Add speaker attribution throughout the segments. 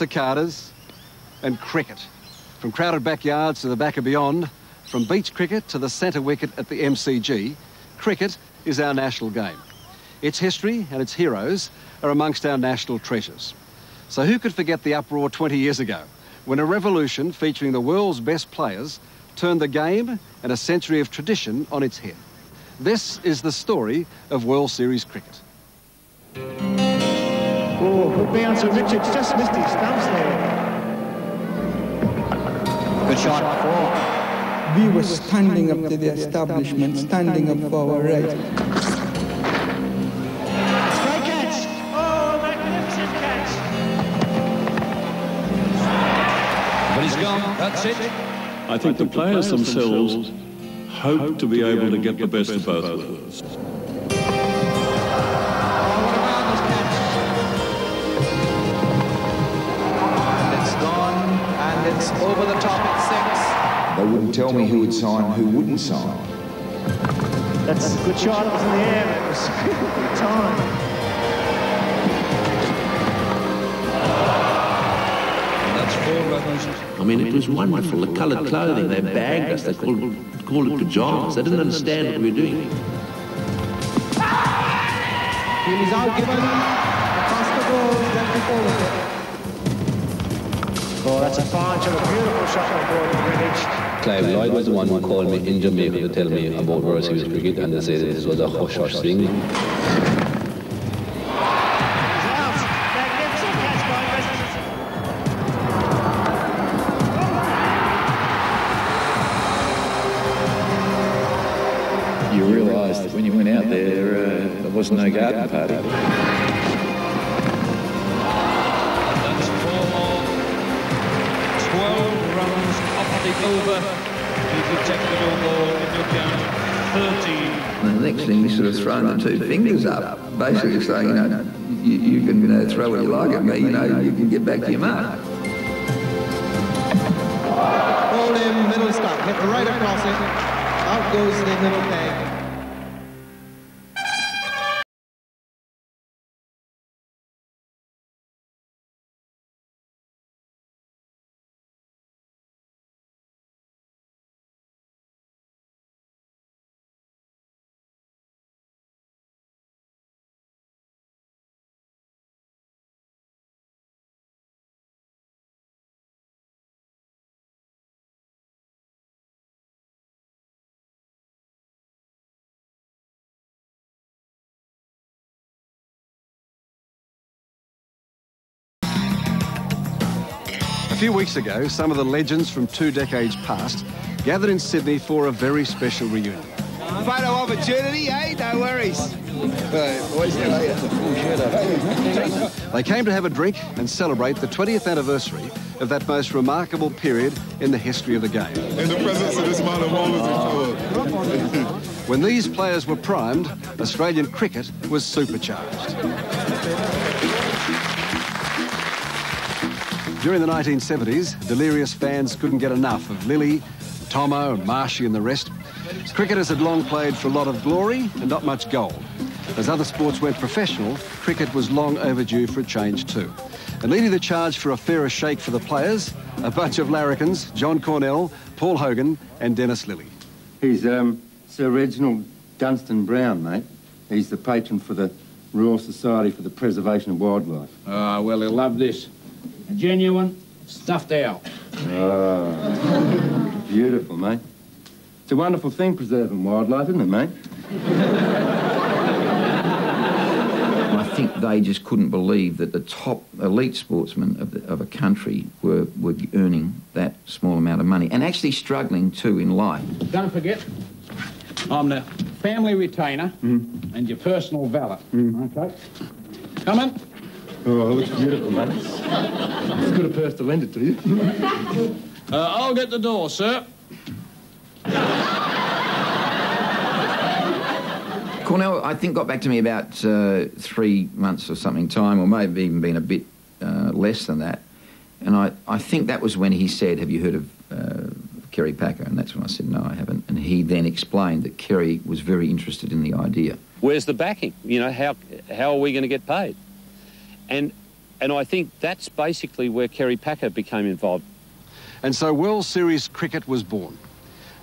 Speaker 1: cicadas, and cricket. From crowded backyards to the back and beyond, from beach cricket to the centre wicket at the MCG, cricket is our national game. Its history and its heroes are amongst our national treasures. So who could forget the uproar 20 years ago when a revolution featuring the world's best players turned the game and a century of tradition on its head? This is the story of World Series cricket.
Speaker 2: Oh, good bounce of Richards, just missed his stumps there.
Speaker 3: Good shot, four.
Speaker 4: We were standing up to the establishment, standing up for our rights.
Speaker 2: Great catch. Oh, magnificent catch.
Speaker 3: But he's gone. That's it.
Speaker 5: I think the players themselves hope to be able to get the best of both worlds.
Speaker 3: Over the top at six.
Speaker 6: They wouldn't tell me who would sign, who wouldn't sign.
Speaker 2: That's a good shot. It was in the air. It was a good time.
Speaker 3: That's four runs.
Speaker 7: I mean, it was wonderful. The coloured clothing, they bagged us, they called, called it pajamas. They didn't understand what we were doing.
Speaker 2: He's out given. Across the goal. Then before with it. Oh, that's a fine shot. A beautiful shot on board the Greenidge.
Speaker 8: Clive Lloyd was the one who called me in Jamaica to tell me about World Series cricket and they said this was a hush hush thing.
Speaker 2: He's out. Magnificent catch by West.
Speaker 9: you realised that when you went out there, uh, there wasn't no garden party.
Speaker 3: The over. You could take the middle ball in. Thirteen.
Speaker 10: The next thing, we sort of thrown the two fingers up, basically saying, you know, you, you can uh, throw what you like at me, you know, you can get back to your mark.
Speaker 11: Ball in, middle stop, hit right across it. Out goes the middle peg.
Speaker 1: Few weeks ago, some of the legends from two decades past gathered in Sydney for a very special reunion.
Speaker 11: Photo opportunity, eh? No worries.
Speaker 1: They came to have a drink and celebrate the 20th anniversary of that most remarkable period in the history of the game.
Speaker 12: In the presence of this man of wonders,
Speaker 1: When these players were primed, Australian cricket was supercharged. During the 1970s, delirious fans couldn't get enough of Lillee, Thommo and Marshy and the rest. Cricketers had long played for a lot of glory and not much gold. As other sports went professional, cricket was long overdue for a change too. And leading the charge for a fairer shake for the players, a bunch of larrikins, John Cornell, Paul Hogan and Dennis Lillee.
Speaker 13: He's um, Sir Reginald Dunstan Brown, mate. He's the patron for the Royal Society for the Preservation of Wildlife.
Speaker 14: Ah, well, he'll love this. A genuine stuffed owl.
Speaker 13: Ah, beautiful, mate. It's a wonderful thing preserving wildlife, isn't it, mate?
Speaker 10: I think they just couldn't believe that the top elite sportsmen of, the, of a country were, were earning that small amount of money and actually struggling too in life.
Speaker 14: Don't forget, I'm the family retainer and your personal valet. Okay? Come in.
Speaker 13: Oh, it looks beautiful, mate. It's good a purse to lend it to you.
Speaker 14: Uh, I'll get the door, sir.
Speaker 10: Cornell, I think, got back to me about uh, three months or something time, or maybe even been a bit uh, less than that. And I, I think that was when he said, Have you heard of uh, Kerry Packer? And that's when I said, No, I haven't. And he then explained that Kerry was very interested in the idea.
Speaker 8: Where's the backing? You know, how, how are we going to get paid? And
Speaker 15: And I think that's basically where Kerry Packer became involved.
Speaker 1: And so World Series cricket was born.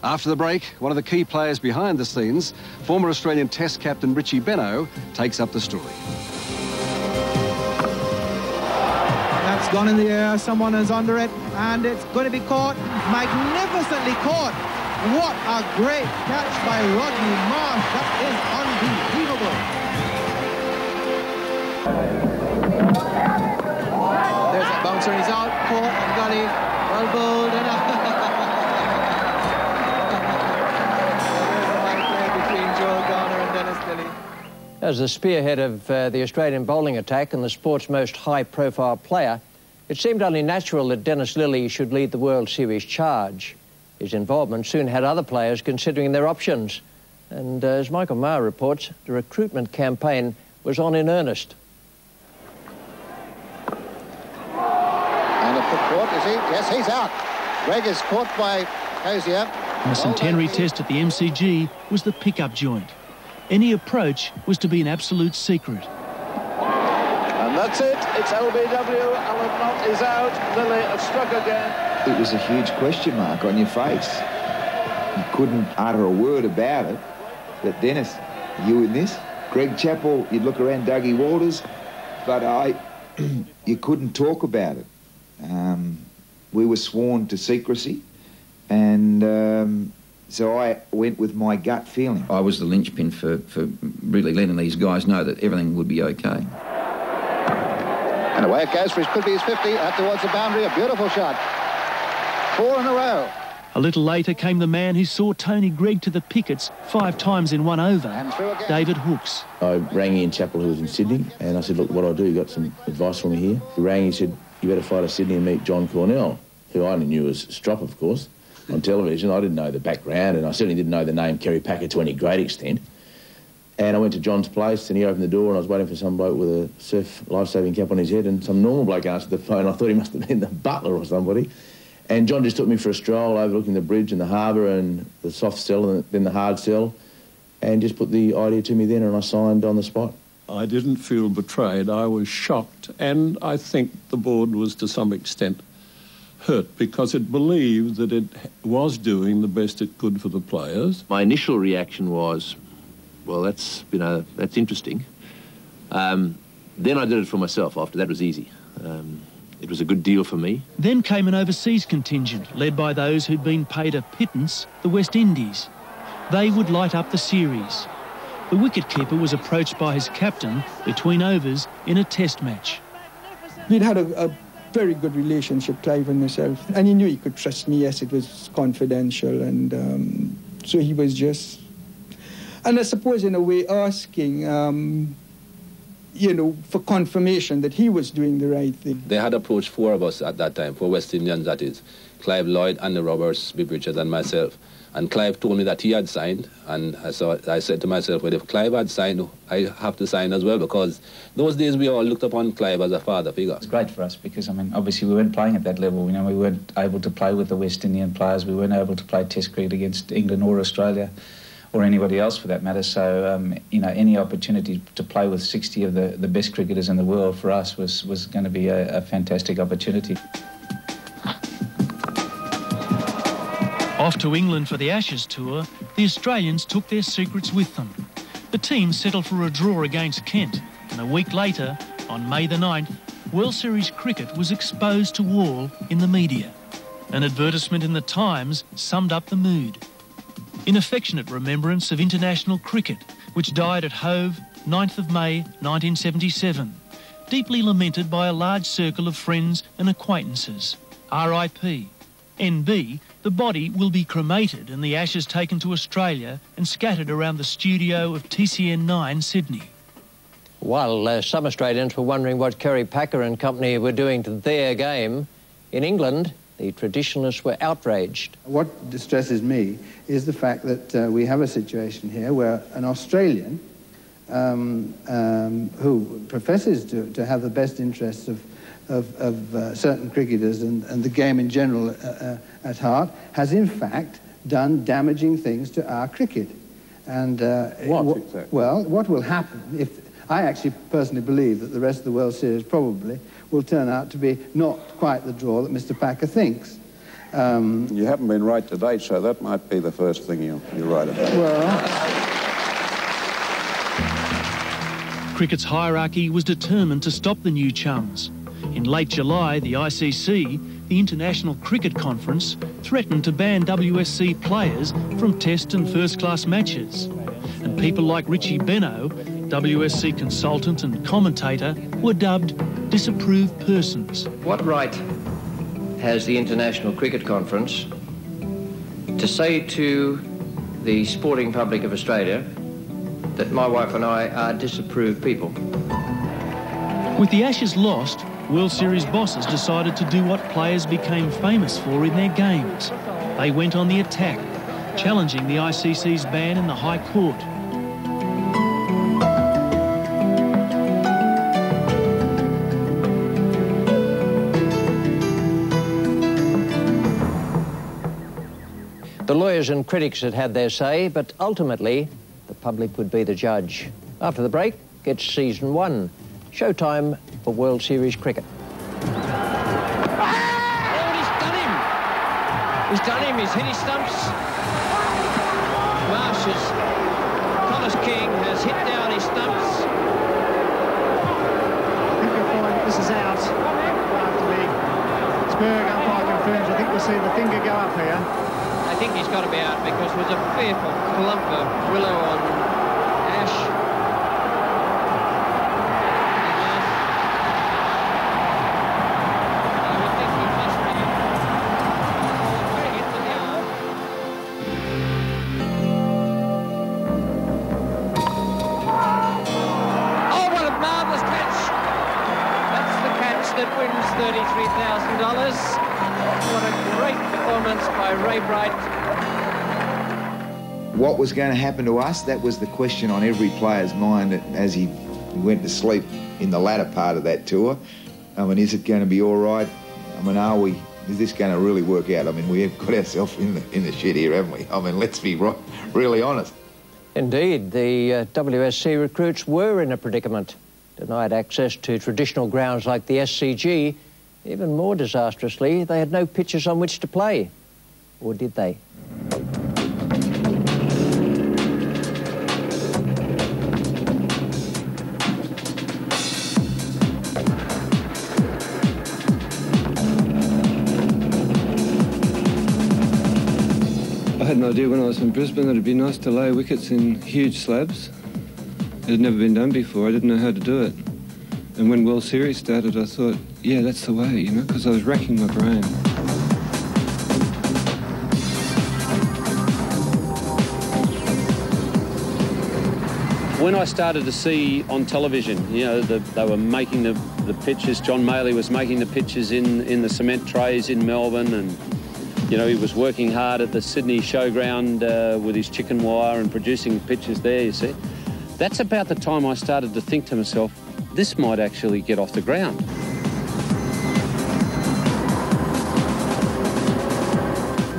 Speaker 1: After the break, one of the key players behind the scenes, former Australian Test captain Richie Benaud, takes up the story.
Speaker 11: That's gone in the air. Someone is under it, and it's going to be caught. Magnificently caught. What a great catch by Rodney Marsh. That is He's out. Well bowled. And between Joel Garner and Dennis.
Speaker 16: As the spearhead of uh, the Australian bowling attack and the sport's most high-profile player, it seemed only natural that Dennis Lillee should lead the World Series charge. His involvement soon had other players considering their options. And uh, as Michael Maher reports, the recruitment campaign was on in earnest.
Speaker 17: And a foot caught, is he? Yes, he's out. Greg is caught by Hosier.
Speaker 18: The centenary test at the MCG was the pickup joint. Any approach was to be an absolute secret.
Speaker 19: And that's it. It's LBW. Alan Knott is out. Lillee has struck again.
Speaker 6: It was a huge question mark on your face. You couldn't utter a word about it. But Dennis, you in this? Greg Chappell, you'd look around Dougie Walters, but I, you couldn't talk about it. Um, we were sworn to secrecy, and um, so I went with my gut feeling.
Speaker 10: I was the linchpin for, for really letting these guys know that everything would be okay.
Speaker 17: And away it goes for his could be his 50 out towards the boundary. A beautiful shot. Four in a row.
Speaker 18: A little later came the man who saw Tony Greig to the pickets five times in one over, David Hookes.
Speaker 7: I rang Ian Chappell, who was in Sydney, and I said, look, what do I do? You got some advice for me here? He rang, he said, you better fly to Sydney and meet John Cornell, who I only knew as Strop, of course, on television. I didn't know the background, and I certainly didn't know the name Kerry Packer to any great extent. And I went to John's place, and he opened the door, and I was waiting for some bloke with a surf life-saving cap on his head, and some normal bloke answered the phone. I thought he must have been the butler or somebody. And John just took me for a stroll overlooking the bridge and the harbour and the soft cell and then the hard cell, and just put the idea to me then, and I signed on the spot.
Speaker 5: I didn't feel betrayed. I was shocked, and I think the board was to some extent hurt because it believed that it was doing the best it could for the players.
Speaker 7: My initial reaction was, well, that's, you know, that's interesting. Um, then I did it for myself. After that was easy. Um, it was a good deal for me.
Speaker 18: Then came an overseas contingent led by those who'd been paid a pittance, the West Indies. They would light up the series. The wicketkeeper was approached by his captain between overs in a test match.
Speaker 4: We'd had a, a very good relationship, Clive and myself, and he knew he could trust me. Yes, it was confidential, and um, so he was just, and I suppose in a way asking, um, you know, for confirmation that he was doing the right thing.
Speaker 8: They had approached four of us at that time, four West Indians, that is, Clive Lloyd, Andy Roberts, Viv Richards, and myself. And Clive told me that he had signed, and so I said to myself, well, if Clive had signed, I have to sign as well, because those days we all looked upon Clive as a father figure.
Speaker 9: It's great for us because, I mean, obviously we weren't playing at that level. You know, we weren't able to play with the West Indian players. We weren't able to play Test cricket against England or Australia or anybody else for that matter. So, um, you know, any opportunity to play with 60 of the, the best cricketers in the world for us was, was going to be a, a fantastic opportunity.
Speaker 18: Off to England for the Ashes tour, the Australians took their secrets with them. The team settled for a draw against Kent, and a week later, on May the 9th, World Series cricket was exposed to all in the media. An advertisement in the Times summed up the mood. In affectionate remembrance of international cricket, which died at Hove, 9th of May 1977, deeply lamented by a large circle of friends and acquaintances. RIP. NB, the body will be cremated and the ashes taken to Australia and scattered around the studio of TCN 9 Sydney.
Speaker 16: While uh, some Australians were wondering what Kerry Packer and company were doing to their game, in England, the traditionalists were outraged.
Speaker 11: What distresses me is the fact that uh, we have a situation here where an Australian um, um, who professes to, to have the best interests of of, of uh, certain cricketers and, and, the game in general uh, uh, at heart, has in fact done damaging things to our cricket. And uh,
Speaker 13: what exactly?
Speaker 11: Well, what will happen if I actually personally believe that the rest of the World Series probably will turn out to be not quite the draw that Mr. Packer thinks. Um,
Speaker 12: You haven't been right to date, so that might be the first thing you, you write about.
Speaker 11: well,
Speaker 18: Cricket's hierarchy was determined to stop the new chums. In late July, the ICC, the International Cricket Conference, threatened to ban WSC players from test and first class matches. And people like Richie Benaud, WSC consultant and commentator, were dubbed disapproved persons.
Speaker 16: What right has the International Cricket Conference to say to the sporting public of Australia that my wife and I are disapproved people?
Speaker 18: With the Ashes lost, World Series bosses decided to do what players became famous for in their games. They went on the attack, challenging the ICC's ban in the High Court.
Speaker 16: The lawyers and critics had had their say, but ultimately, the public would be the judge. After the break, it's season one. Showtime for World Series cricket.
Speaker 20: He's done him, he's hit his stumps. Marsh has, Thomas King has hit down his stumps.
Speaker 2: I think you'll find this is out after the Spurg umpire confirms. I think we'll see the finger go up here.
Speaker 20: I think he's got to be out because there was a fearful clump of willow on What
Speaker 6: was going to happen to us? That was the question on every player's mind as he went to sleep in the latter part of that tour. I mean, is it going to be all right? I mean, are we? Is this going to really work out? I mean, we have got ourselves in the in the shit here, haven't we? I mean, let's be ro- really honest.
Speaker 16: Indeed, the uh, WSC recruits were in a predicament. Denied access to traditional grounds like the SCG. Even more disastrously, they had no pitches on which to play. Or did they?
Speaker 21: Brisbane that it'd be nice to lay wickets in huge slabs. It had never been done before. I didn't know how to do it. And when World Series started, I thought, yeah, that's the way, you know, because I was racking my brain.
Speaker 15: When I started to see on television, you know, the, they were making the, the pitches, John Maley was making the pitches in, in the cement trays in Melbourne and, you know, he was working hard at the Sydney showground uh, with his chicken wire and producing pictures there, you see. That's about the time I started to think to myself, this might actually get off the ground.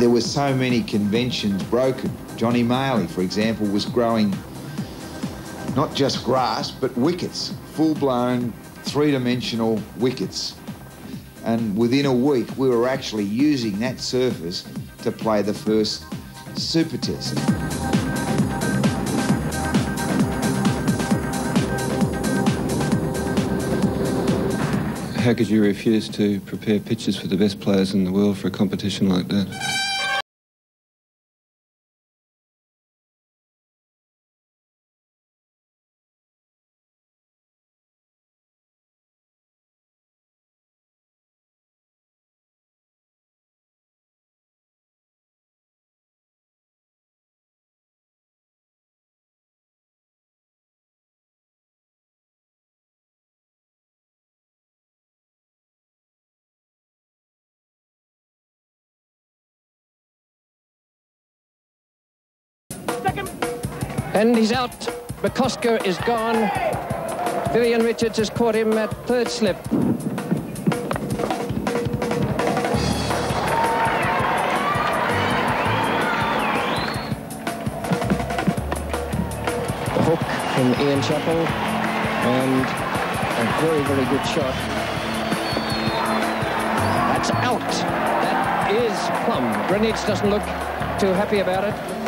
Speaker 6: There were so many conventions broken. Johnny Maley, for example, was growing not just grass, but wickets, full-blown, three-dimensional wickets. And within a week, we were actually using that surface to play the first Super Test.
Speaker 21: How could you refuse to prepare pitches for the best players in the world for a competition like that?
Speaker 16: And he's out. McCosker is gone. Vivian Richards has caught him at third slip. The hook from Ian Chappell. And a very, very good shot. That's out. That is plum. Greenidge doesn't look too happy about it.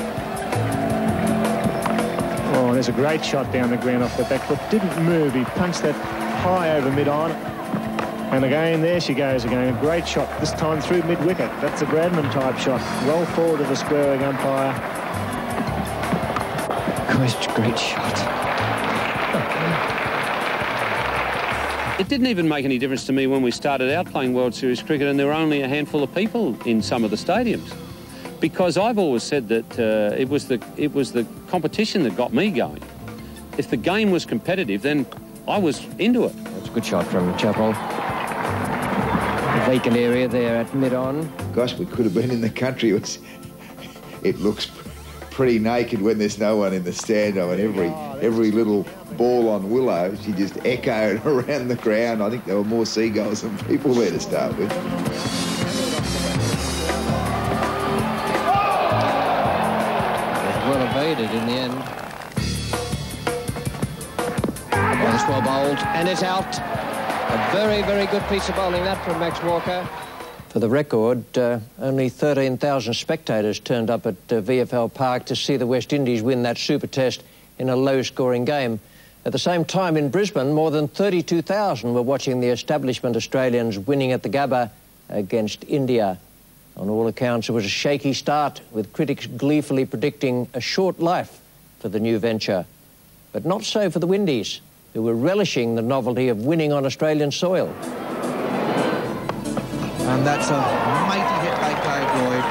Speaker 2: Oh, there's a great shot down the ground off the back foot. Didn't move. He punched that high over mid-on. And again, there she goes again. A great shot, this time through mid-wicket. That's a Bradman type shot. Well forward of the squaring umpire.
Speaker 16: Great, great shot.
Speaker 15: It didn't even make any difference to me when we started out playing World Series cricket and there were only a handful of people in some of the stadiums. Because I've always said that uh, it, was the, it was the competition that got me going. If the game was competitive, then I was into it.
Speaker 16: That's a good shot from Chappell. Vacant area there at mid-on.
Speaker 6: Gosh, we could have been in the country. It, was, it looks pretty naked when there's no one in the stand. I mean, every every little ball on Willow, she just echoed around the ground. I think there were more seagulls than people there to start with.
Speaker 16: Evaded in the end. Well bowled, and it's out. A very, very good piece of bowling that from Max Walker. For the record, uh, only 13,000 spectators turned up at uh, VFL Park to see the West Indies win that Super Test in a low-scoring game. At the same time in Brisbane, more than 32,000 were watching the establishment Australians winning at the Gabba against India. On all accounts, it was a shaky start, with critics gleefully predicting a short life for the new venture. But not so for the Windies, who were relishing the novelty of winning on Australian soil.
Speaker 22: And that's a mighty hit by Clive Lloyd.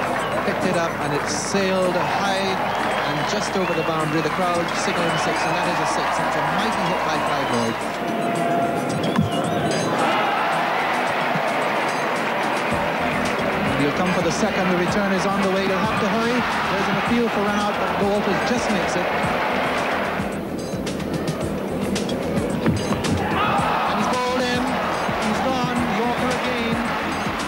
Speaker 22: Picked it up and it sailed high and just over the boundary. The crowd signaling six, and that is a six. That's a mighty hit by Clive Lloyd. He'll come for the second. The return is on the way. He'll have to hurry. There's an appeal for run out, but Walters just makes it. He's bowled. He's gone. Yorker again.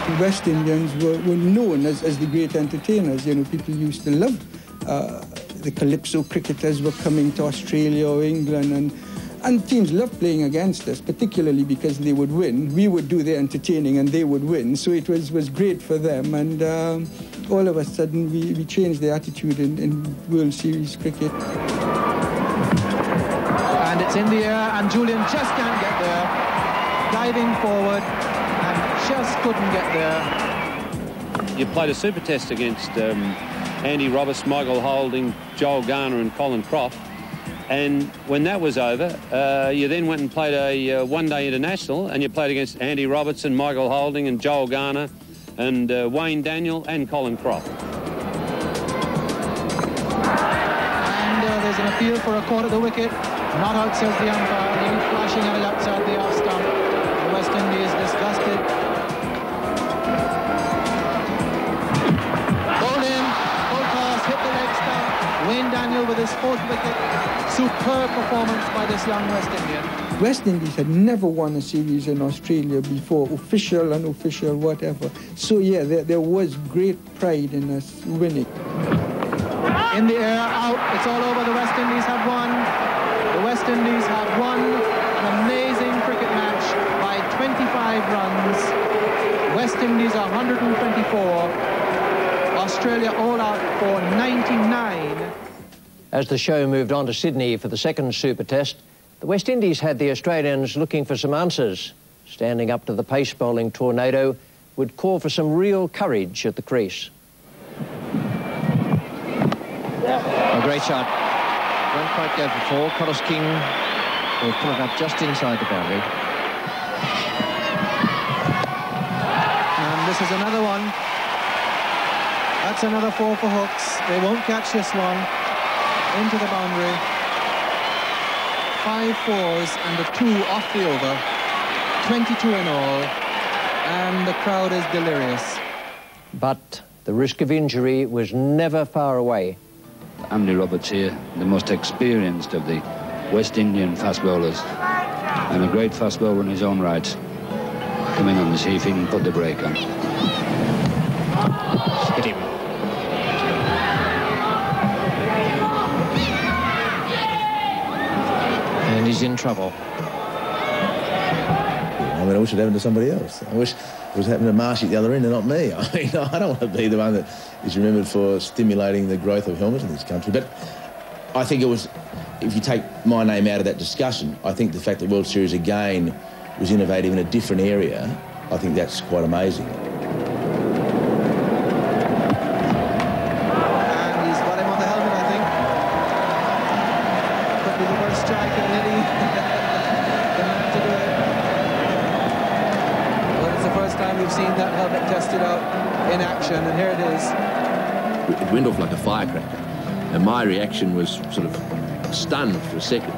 Speaker 4: The West Indians were, were known as, as the great entertainers. You know, people used to love uh, the calypso cricketers were coming to Australia or England, and and teams loved playing against us, particularly because they would win. We would do the entertaining, and they would win. So it was was great for them, and um, all of a sudden we, we changed the attitude in, in World Series cricket.
Speaker 22: And it's in the air, and Julien just can't get there. Diving forward, and just couldn't get there.
Speaker 15: You played a super test against um, Andy Roberts, Michael Holding, Joel Garner and Colin Croft. And when that was over, uh, you then went and played a uh, one-day international and you played against Andy Robertson, Michael Holding and Joel Garner and uh, Wayne Daniel and Colin Croft.
Speaker 22: And uh, there's an appeal for a caught at the wicket. Not out, says the umpire. He's flashing at it outside. The Daniel with his fourth wicket. Superb performance by this young West Indian.
Speaker 4: West Indies had never won a series in Australia before, official, unofficial, whatever. So yeah, there, there was great pride in us winning.
Speaker 22: In the air, out. It's all over. The West Indies have won. The West Indies have won an amazing cricket match by 25 runs. West Indies are 124. Australia all out for 99.
Speaker 16: As the show moved on to Sydney for the second Super Test, the West Indies had the Australians looking for some answers. Standing up to the pace bowling tornado would call for some real courage at the crease. A great shot. Won't quite go for four. Collis King will pull it up just inside the boundary.
Speaker 22: And this is another one that's another four for Hookes. They won't catch this one. Into the boundary. Five fours and a two off the over. 22 in all. And the crowd is delirious.
Speaker 16: But the risk of injury was never far away.
Speaker 23: Andy Roberts here, the most experienced of the West Indian fast bowlers. And a great fast bowler in his own right. Coming on to see if he can put the break on.
Speaker 16: He's in trouble.
Speaker 7: I mean, I wish it happened to somebody else. I wish it was happening to Marshy at the other end and not me. I mean, I don't want to be the one that is remembered for stimulating the growth of helmets in this country. But I think it was, if you take my name out of that discussion, I think the fact that World Series again was innovative in a different area, I think that's quite amazing.
Speaker 22: And he's got him on the helmet, I think. Could be the first strike in Lillee. the man to do it. Well, it's the first time we've seen that helmet tested out in action, and here it is.
Speaker 24: It went off like a firecracker. And my reaction was sort of stunned for a second.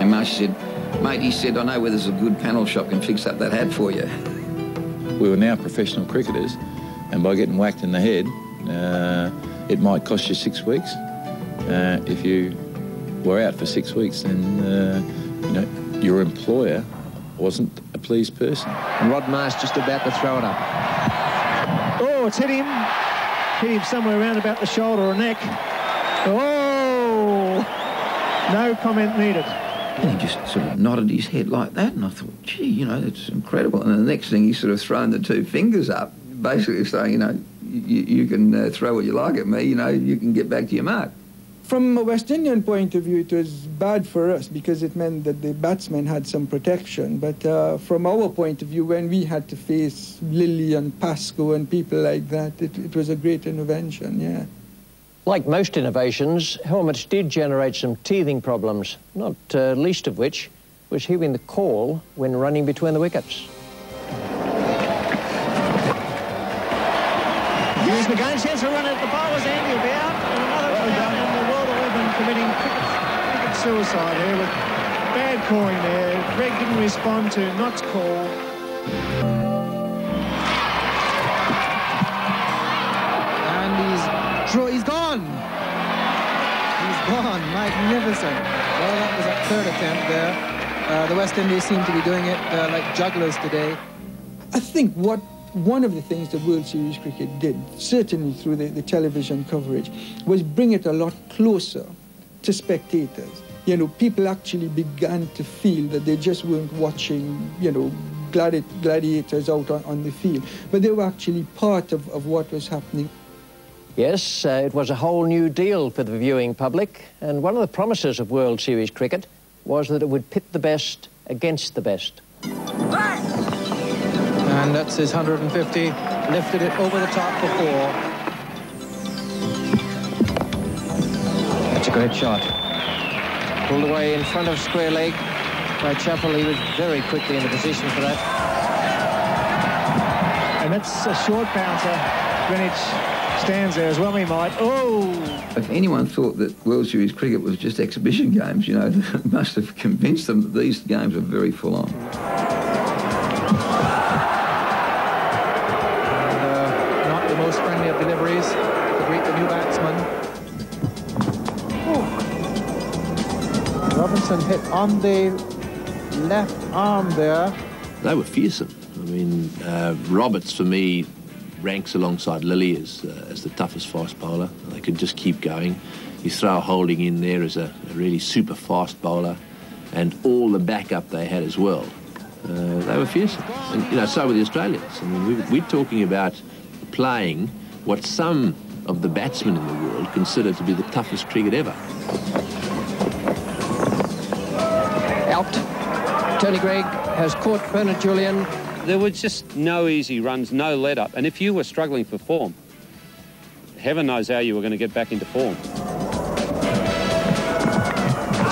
Speaker 10: And Marsh said, mate, he said, I know where there's a good panel shop can fix up that hat for you.
Speaker 23: We were now professional cricketers, and by getting whacked in the head, uh, it might cost you six weeks. Uh, if you were out for six weeks, then uh, you know your employer wasn't a pleased person.
Speaker 16: And Rod Marsh just about to throw it up.
Speaker 2: Oh, it's hit him. Hit him somewhere around about the shoulder or neck. Oh! No comment needed.
Speaker 10: And he just sort of nodded his head like that, and I thought, gee, you know, that's incredible. And the next thing, he's sort of thrown the two fingers up, basically saying, you know, you, you can uh, throw what you like at me, you know, you can get back to your mark.
Speaker 4: From a West Indian point of view, it was bad for us because it meant that the batsmen had some protection. But uh, from our point of view, when we had to face Lillee and Pascoe and people like that, it, it was a great intervention, yeah.
Speaker 16: Like most innovations, helmets did generate some teething problems, not uh, least of which was hearing the call when running between the wickets.
Speaker 2: Here's McGowan, chance to run at the bowler's end. He'll be out. And another one down in the World 11 committing cricket, cricket suicide here with bad calling there. Greg didn't respond to Knott's call.
Speaker 22: And he's draw. He's gone. He's gone. Magnificent. Well, that was a third attempt there. Uh, the West Indies seem to be doing it uh, like jugglers today.
Speaker 4: I think what one of the things that World Series cricket did, certainly through the, the television coverage, was bring it a lot closer to spectators. You know, people actually began to feel that they just weren't watching, you know, gladi- gladiators out on, on the field, but they were actually part of, of what was happening.
Speaker 16: Yes, uh, it was a whole new deal for the viewing public, and one of the promises of World Series cricket was that it would pit the best against the best.
Speaker 22: And that's his 150. Lifted it over the top for four.
Speaker 16: That's a great shot. Pulled away in front of square leg by Chappell. He was very quickly in the position for that.
Speaker 2: And that's a short bouncer. Greenidge stands there as well, he might. Oh!
Speaker 10: If anyone thought that World Series cricket was just exhibition games, you know, must have convinced them that these games are very full on.
Speaker 22: Oh. Hit on the left arm there.
Speaker 24: They were fearsome. I mean, uh, Roberts, for me, ranks alongside Lillee as, uh, as the toughest fast bowler. They could just keep going. You throw Holding in there as a, a really super fast bowler, and all the backup they had as well. Uh, they were fearsome. And, you know, so were the Australians. I mean, we, we're talking about playing what some of the batsmen in the world consider to be the toughest cricket ever.
Speaker 16: Tony Greig has caught Bernard Julien.
Speaker 15: There was just no easy runs, no let up. And if you were struggling for form, heaven knows how you were going to get back into form.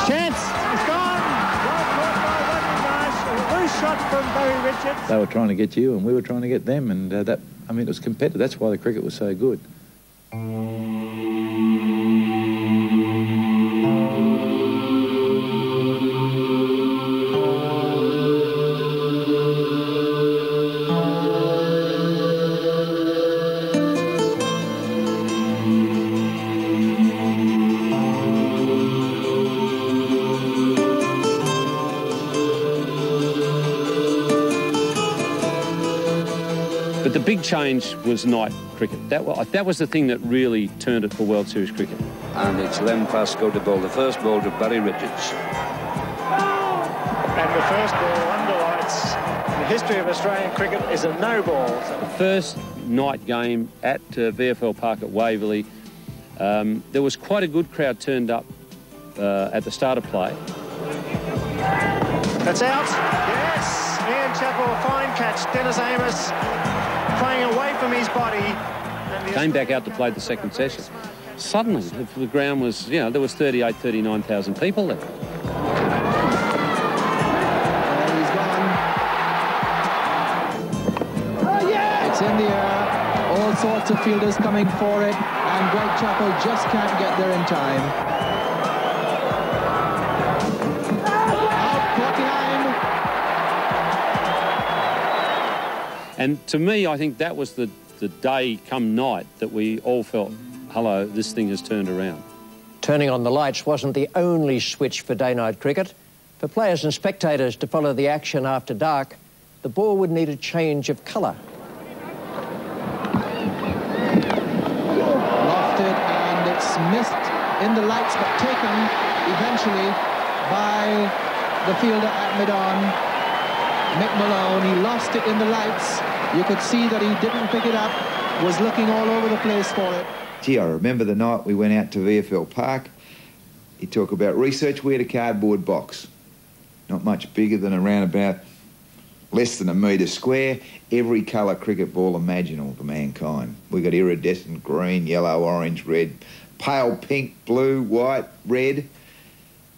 Speaker 2: Chance! It's gone! Well caught by Rodney Marsh. A loose shot from Barry Richards.
Speaker 23: They were trying to get you, and we were trying to get them, and uh, that I mean, it was competitive. That's why the cricket was so good.
Speaker 15: Big change was night cricket. That, wa- that was the thing that really turned it for World Series cricket.
Speaker 25: And it's Len Pascoe to bowl the first ball to Barry Richards.
Speaker 2: And the first ball under lights the history of Australian cricket is a no ball.
Speaker 15: The first night game at uh, VFL Park at Waverley, um, there was quite a good crowd turned up uh, at the start of play.
Speaker 2: That's out. Yes. Ian Chappell, a fine catch. Dennis Amiss playing away from his body.
Speaker 15: Came back out to play the second session. Suddenly, the, the ground was, you know, there was 38, 39,000 people there. Oh yes!
Speaker 22: It's in the air. All sorts of fielders coming for it, and Greg Chappell just can't get there in time.
Speaker 15: And to me, I think that was the, the day come night that we all felt, hello, this thing has turned around.
Speaker 16: Turning on the lights wasn't the only switch for day-night cricket. For players and spectators to follow the action after dark, the ball would need a change of colour.
Speaker 22: Lofted, and it's missed in the lights, but taken eventually by the fielder at mid-on, Mick Malone. He lost it in the lights. You could see that he didn't pick it up, was looking all over the place for it.
Speaker 6: Gee, I remember the night we went out to VFL Park. You talk about research. We had a cardboard box, not much bigger than around about less than a metre square. Every colour cricket ball imaginable to mankind. We got iridescent green, yellow, orange, red, pale pink, blue, white, red.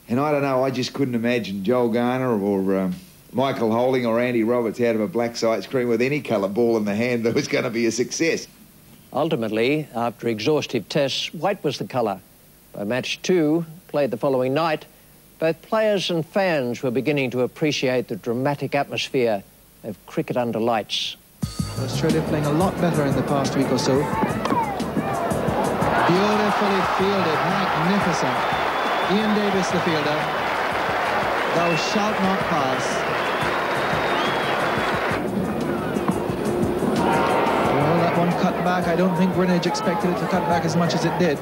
Speaker 6: And I don't know, I just couldn't imagine Joel Garner or um, Michael Holding or Andy Roberts out of a black side screen with any colour ball in the hand that was going to be a success.
Speaker 16: Ultimately, after exhaustive tests, white was the colour. By match two, played the following night, both players and fans were beginning to appreciate the dramatic atmosphere of cricket under lights.
Speaker 22: Australia playing a lot better in the past week or so. Beautifully fielded, magnificent. Ian Davis, the fielder. Thou shalt not pass. Cut back. I don't think Greenidge expected it to cut back as much as it did.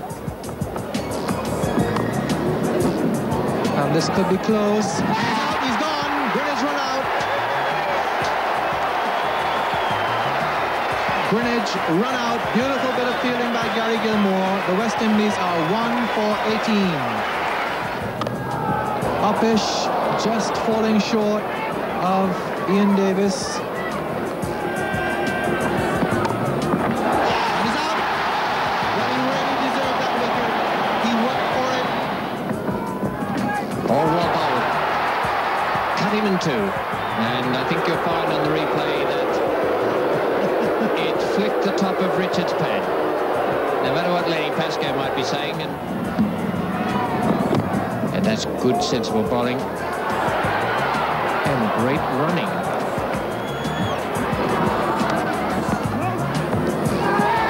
Speaker 22: And this could be close. He's gone. Greenidge run out. Greenidge run out. Beautiful bit of fielding by Gary Gilmour. The West Indies are 1 for 18. Uppish just falling short of Ian Davis.
Speaker 16: Saying. And, and that's good, sensible bowling. And great running.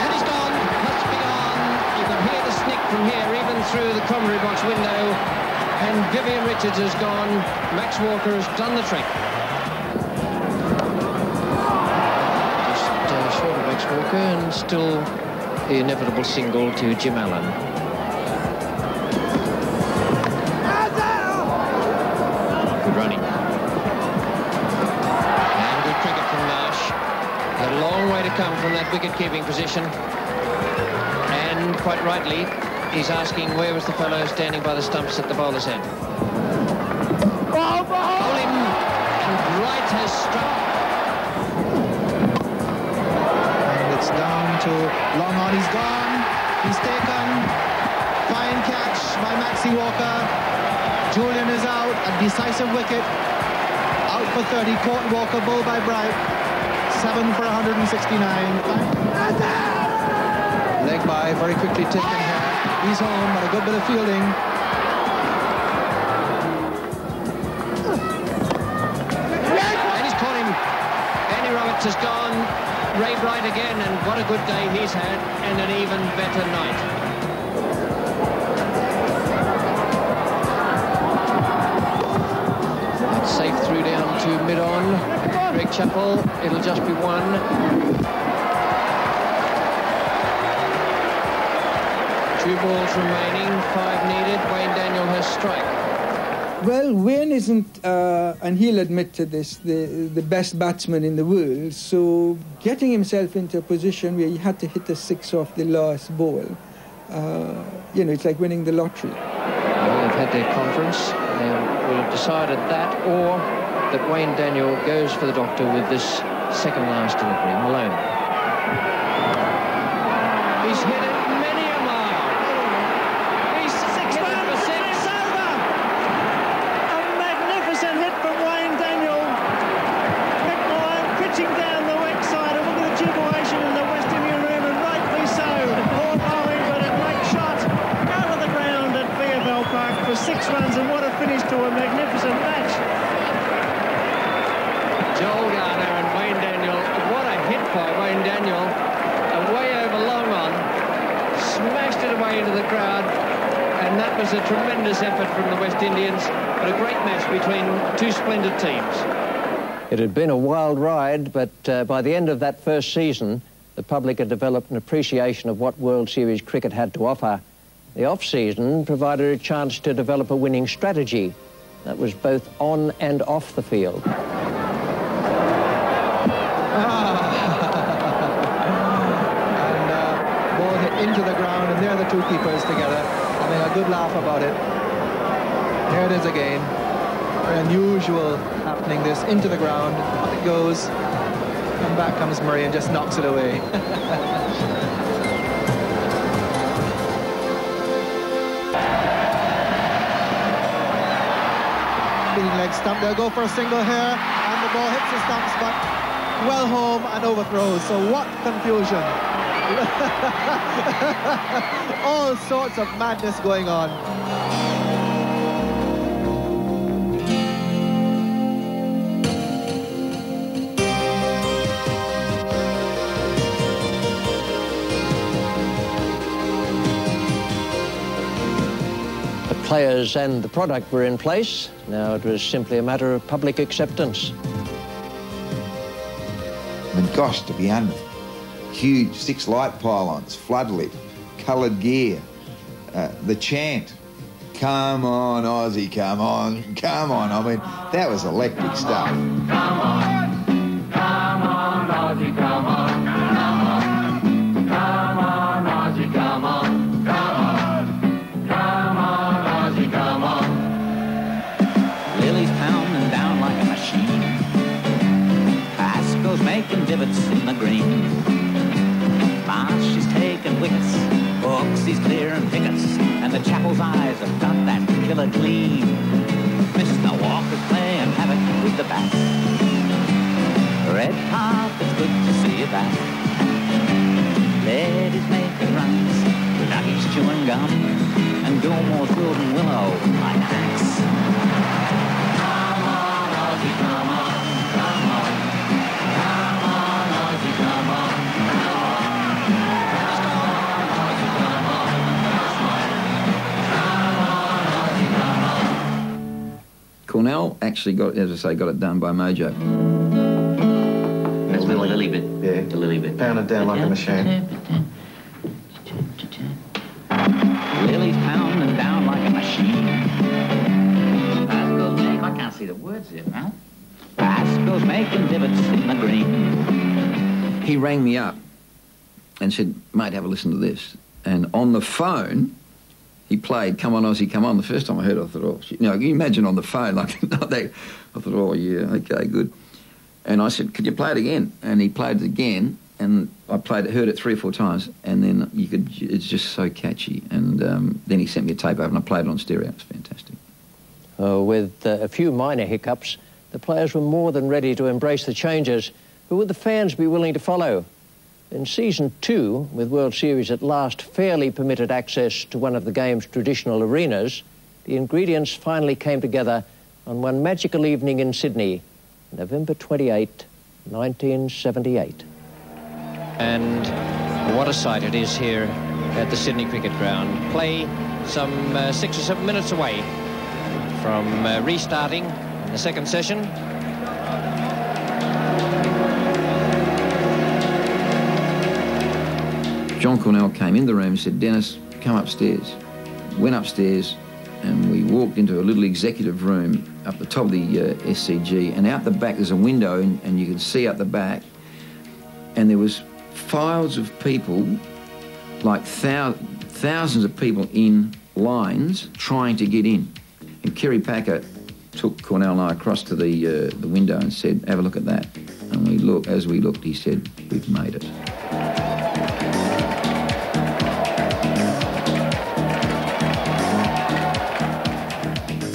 Speaker 16: And he's gone. Must be gone. You can hear the snick from here, even through the commentary box window. And Vivian Richards has gone. Max Walker has done the trick. Just uh, short of Max Walker and still the inevitable single to Jim Allen. Good running. And good cricket from Marsh. A long way to come from that wicket-keeping position. And quite rightly, he's asking where was the fellow standing by the stumps at the bowler's end. Oh, Bowl him, and Wright has struck.
Speaker 22: And it's down to long on. He's gone. He's taken. Fine catch by Maxie Walker. Julien is out. A decisive wicket. Out for 30. Caught Walker. Bull by Bright. Seven for 169. Leg by. Very quickly taken here. He's home, but a good bit of fielding.
Speaker 16: And he's caught him. Andy Roberts has gone. Ray Bright again, and what a good day he's had, and an even better night. That's safe through down to mid-on. Greg Chappell, it'll just be one.
Speaker 20: Two balls remaining, five needed. Wayne Daniel has strike.
Speaker 4: Well, Wayne isn't, uh, and he'll admit to this, the, the best batsman in the world. So getting himself into a position where he had to hit a six off the last ball, uh, you know, it's like winning the lottery.
Speaker 16: Well, they've had their conference. They will have decided that, or that Wayne Daniel goes for the doctor with this second last delivery. Malone.
Speaker 20: He's hit it many a mile. He's hit it for six.
Speaker 2: It's over. A magnificent hit from Wayne Daniel. Mick Malone pitching down the wet side. And look at the jubilation in the West Indian room, and rightly so. Poor bowling, but a great shot out of the ground at VFL Park for six runs, and what a finish to a magnificent match.
Speaker 20: Joel Garner and Wayne Daniel. What a hit by Wayne Daniel. Away over long on. Smashed it away into the crowd. And that was a tremendous effort from the West Indians. But a great match between two splendid teams.
Speaker 16: It had been a wild ride, but uh, by the end of that first season, the public had developed an appreciation of what World Series cricket had to offer. The off-season provided a chance to develop a winning strategy. That was both on and off the field.
Speaker 22: and uh, ball hit into the ground, and there the two keepers together having a good laugh about it. Here it is again. Unusual happening this into the ground. Up it goes. And back comes Murray and just knocks it away. Leading leg stump. They'll go for a single here, and the ball hits the stumps, but well home and overthrows. So what confusion. All sorts of madness going on.
Speaker 16: Players and the product were in place. Now it was simply a matter of public acceptance.
Speaker 6: I mean, gosh, to be under huge six light pylons, floodlit, coloured gear, uh, the chant, come on, Aussie, come on, come on. I mean, that was electric stuff.
Speaker 26: Making divots in the green. Marsh is taking wickets. Hookes he's clearing pickets. And the Chappell's eyes have got that killer gleam. Mr. Walker's playing havoc with the bat. Red Park, it's good to see you back. Ladies making runs. Duckies chewing gum. And Gilmour's wielding willow
Speaker 10: Cornell actually got, as I say, got it done by Mojo.
Speaker 26: That's the Lillee bit.
Speaker 22: Yeah.
Speaker 26: The Lillee bit.
Speaker 22: Pounded down like a machine.
Speaker 26: Lillee's pounding down like a machine. Pascoe's making... I can't see the words here, pal. Pascoe's making divots in the green.
Speaker 10: He rang me up and said, mate, have a listen to this. And on the phone, he played Come On Aussie, Come On. The first time I heard it, I thought, oh, shit. You know, can you imagine on the phone, like, that, I thought, oh, yeah, okay, good. And I said, could you play it again? And he played it again, and I played it, heard it three or four times, and then you could, it's just so catchy. And um, then he sent me a tape over, and I played it on stereo. It's fantastic.
Speaker 16: Uh, with uh, a few minor hiccups, the players were more than ready to embrace the changes, but would the fans be willing to follow? In season two, with World Series at last fairly permitted access to one of the game's traditional arenas, the ingredients finally came together on one magical evening in Sydney, November 28, 1978. And what a sight it is here at the Sydney Cricket Ground. Play some uh, six or seven minutes away from uh, restarting the second session.
Speaker 10: John Cornell came in the room and said, Dennis, come upstairs. Went upstairs and we walked into a little executive room up the top of the uh, SCG and out the back there's a window and, and you can see out the back and there was files of people, like thou- thousands of people in lines trying to get in. And Kerry Packer took Cornell and I across to the, uh, the window and said, have a look at that. And we look, as we looked, he said, we've made it.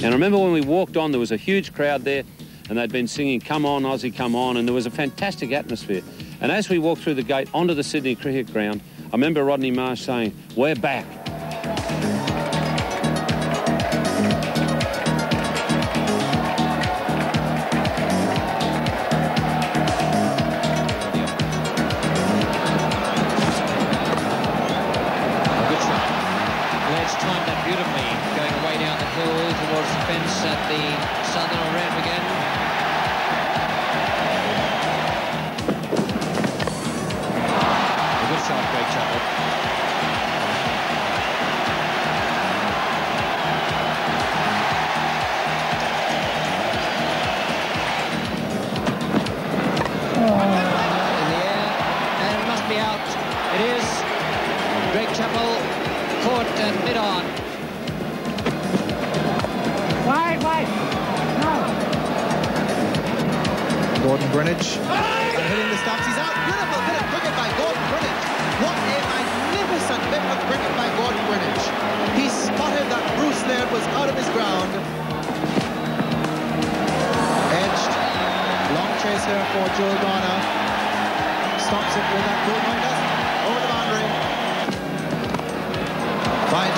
Speaker 15: And I remember when we walked on, there was a huge crowd there, and they'd been singing "Come On, Aussie, Come On," and there was a fantastic atmosphere. And as we walked through the gate onto the Sydney Cricket Ground, I remember Rodney Marsh saying, "We're back."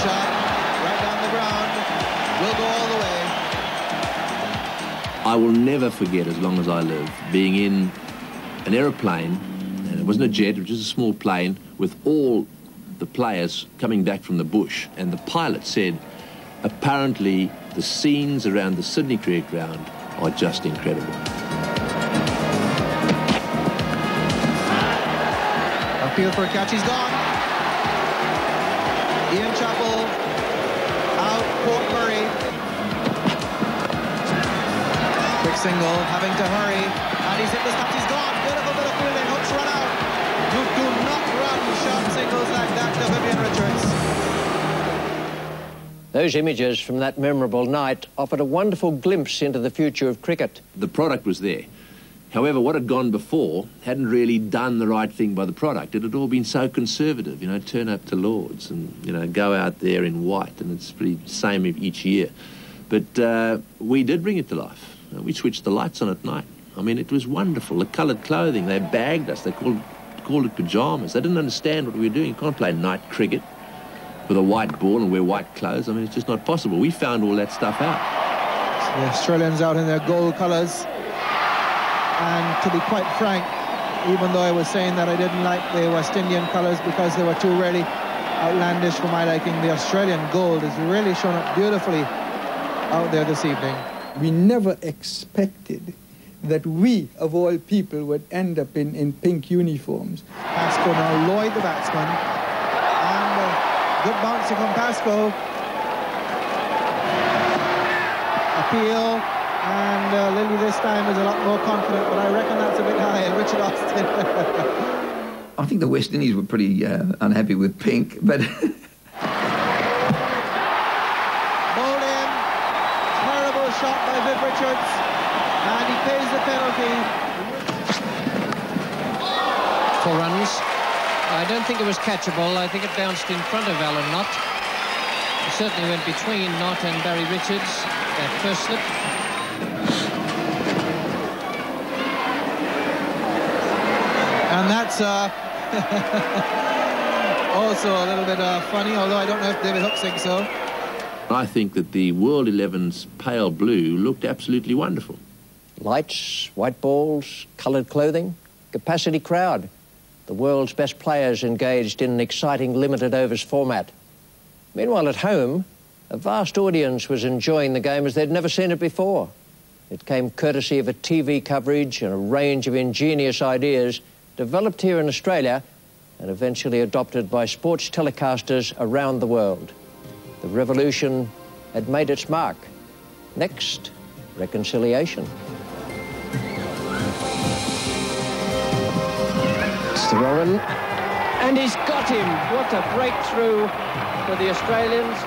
Speaker 20: Shot.
Speaker 22: Right down the ground. Will go all the way.
Speaker 24: I will never forget, as long as I live, being in an aeroplane, and it wasn't a jet, it was just a small plane, with all the players coming back from the bush. And the pilot said, apparently the scenes around the Sydney Cricket Ground are just incredible.
Speaker 22: Appeal for a catch. He's gone. Ian Chappell out. Port Murray. Quick single, having to hurry. And he's hit the stumps. He's gone. Beautiful bit of fielding. Hookes run out. You do not run short singles like that to Vivian Richards.
Speaker 16: Those images from that memorable night offered a wonderful glimpse into the future of cricket.
Speaker 24: The product was there. However, what had gone before hadn't really done the right thing by the product. It had all been so conservative, you know, turn up to Lords and, you know, go out there in white, and it's pretty same each year. But uh, we did bring it to life. Uh, We switched the lights on at night. I mean, it was wonderful. The coloured clothing, they bagged us. They called, called it pyjamas. They didn't understand what we were doing. You can't play night cricket with a white ball and wear white clothes. I mean, it's just not possible. We found all that stuff out.
Speaker 22: The Australians out in their gold colours. And to be quite frank, even though I was saying that I didn't like the West Indian colours because they were too really outlandish for my liking, the Australian gold has really shown up beautifully out there this evening.
Speaker 4: We never expected that we, of all people, would end up in, in pink uniforms.
Speaker 22: Pascoe now, Lloyd the batsman. And uh, good bouncing from Pascoe. Appeal. And uh, Lillee this time is a lot more confident, but I reckon that's a bit high. Richard Austin.
Speaker 10: I think the West Indies were pretty uh, unhappy with pink, but
Speaker 22: Bowled in. Terrible shot by Viv Richards. And he pays the penalty.
Speaker 20: For runs. I don't think it was catchable. I think it bounced in front of Alan Knott. It certainly went between Knott and Barry Richards. That first slip.
Speaker 22: And that's uh, also a little bit uh, funny, although I don't know if David Hookes thinks so.
Speaker 24: I think that the World 11's pale blue looked absolutely wonderful.
Speaker 16: Lights, white balls, coloured clothing, capacity crowd. The world's best players engaged in an exciting limited overs format. Meanwhile, at home, a vast audience was enjoying the game as they'd never seen it before. It came courtesy of a TV coverage and a range of ingenious ideas developed here in Australia and eventually adopted by sports telecasters around the world. The revolution had made its mark. Next, reconciliation.
Speaker 20: Warren, and he's got him. What a breakthrough for the Australians.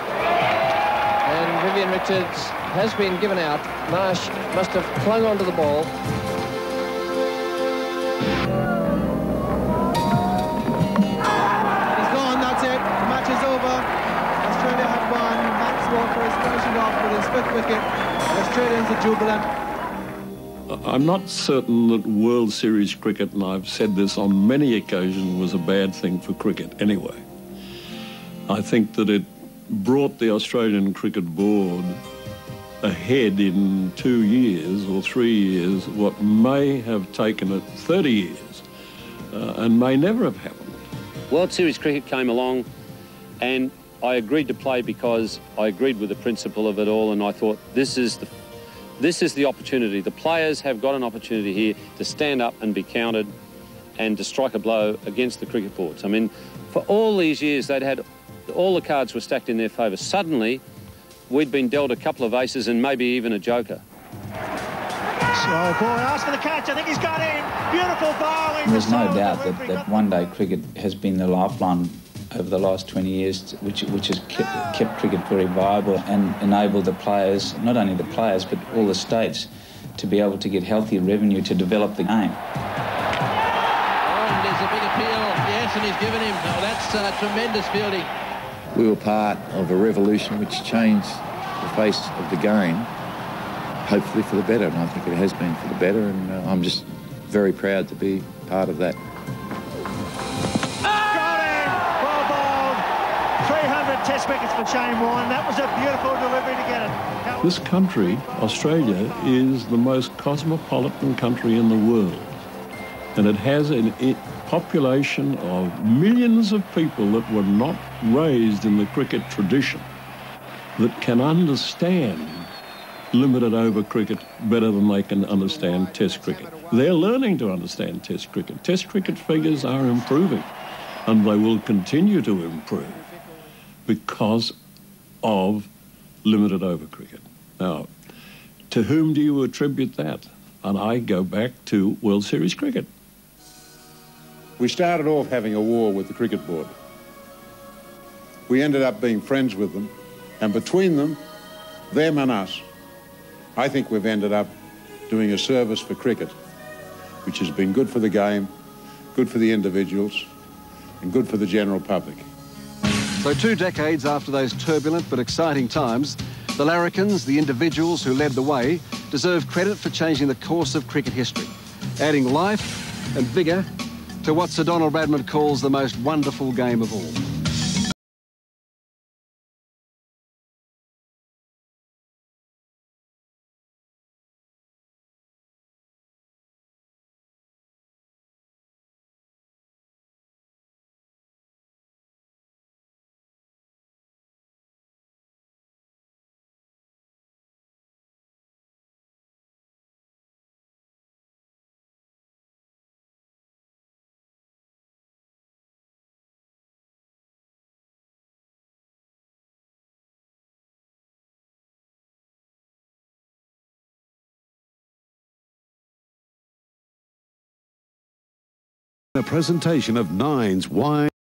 Speaker 20: And Vivian Richards has been given out. Marsh must have clung onto the ball.
Speaker 22: Fifth wicket. The Australians are jubilant.
Speaker 27: I'm not certain that World Series cricket, and I've said this on many occasions, was a bad thing for cricket anyway. I think that it brought the Australian Cricket Board ahead in two years or three years what may have taken it 30 years uh, and may never have happened.
Speaker 15: World Series cricket came along and I agreed to play because I agreed with the principle of it all and I thought this is the this is the opportunity. The players have got an opportunity here to stand up and be counted and to strike a blow against the cricket boards. I mean, for all these years, they'd had all the cards were stacked in their favour. Suddenly, we'd been dealt a couple of aces and maybe even a joker.
Speaker 28: So, boy, ask for the catch. I think he's got in. Beautiful bowling.
Speaker 9: There's no doubt that, that one day cricket has been the lifeline over the last 20 years, which, which has kept, kept cricket very viable and enabled the players, not only the players, but all the states, to be able to get healthy revenue to develop the game.
Speaker 20: Oh, and there's a big appeal. Yes, and he's given him. Oh, that's uh, tremendous fielding.
Speaker 23: We were part of a revolution which changed the face of the game, hopefully for the better, and I think it has been for the better, and uh, I'm just very proud to be part of that.
Speaker 28: Test wickets for Shane Warne. That was a beautiful delivery to get it.
Speaker 27: This country, Australia, is the most cosmopolitan country in the world. And it has a population of millions of people that were not raised in the cricket tradition that can understand limited over cricket better than they can understand test cricket. They're learning to understand test cricket. Test cricket figures are improving and they will continue to improve because of limited over cricket. Now, to whom do you attribute that? And I go back to World Series cricket.
Speaker 29: We started off having a war with the cricket board. We ended up being friends with them, and between them, them and us, I think we've ended up doing a service for cricket, which has been good for the game, good for the individuals, and good for the general public.
Speaker 30: So, two decades after those turbulent but exciting times, the larrikins, the individuals who led the way, deserve credit for changing the course of cricket history, adding life and vigour to what Sir Donald Bradman calls the most wonderful game of all.
Speaker 31: A presentation of Nines Wine.